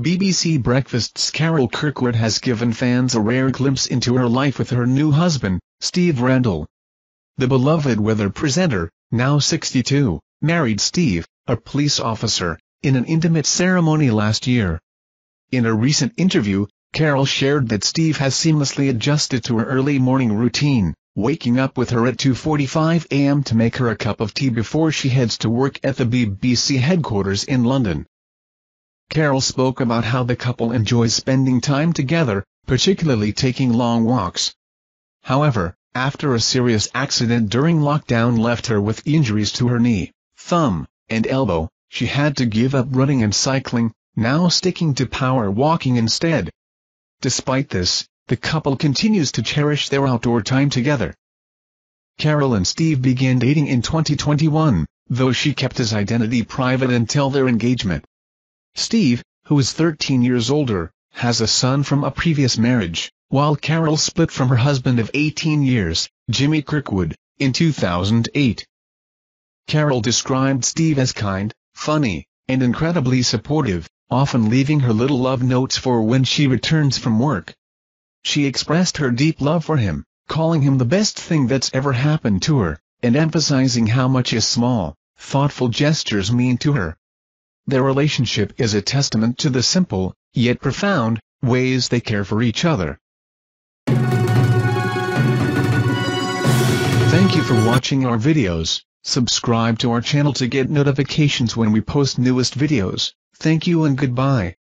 BBC Breakfast's Carol Kirkwood has given fans a rare glimpse into her life with her new husband, Steve Randall. The beloved weather presenter, now 62, married Steve, a police officer, in an intimate ceremony last year. In a recent interview, Carol shared that Steve has seamlessly adjusted to her early morning routine, waking up with her at 2.45 am to make her a cup of tea before she heads to work at the BBC headquarters in London. Carol spoke about how the couple enjoys spending time together, particularly taking long walks. However, after a serious accident during lockdown left her with injuries to her knee, thumb, and elbow, she had to give up running and cycling, now sticking to power walking instead. Despite this, the couple continues to cherish their outdoor time together. Carol and Steve began dating in 2021, though she kept his identity private until their engagement. Steve, who is 13 years older, has a son from a previous marriage, while Carol split from her husband of 18 years, Jimmy Kirkwood, in 2008. Carol described Steve as kind, funny, and incredibly supportive, often leaving her little love notes for when she returns from work. She expressed her deep love for him, calling him the best thing that's ever happened to her, and emphasizing how much his small, thoughtful gestures mean to her. Their relationship is a testament to the simple, yet profound, ways they care for each other. Thank you for watching our videos. Subscribe to our channel to get notifications when we post newest videos. Thank you and goodbye.